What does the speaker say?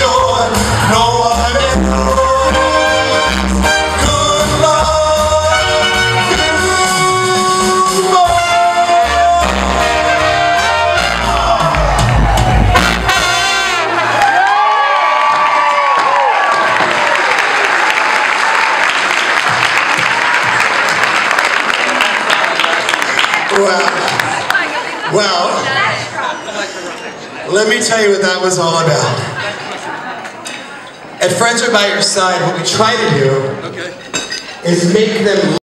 No one Good Well, well, let me tell you what that was all about. At Friends Are By Your Side, what we try to do is make them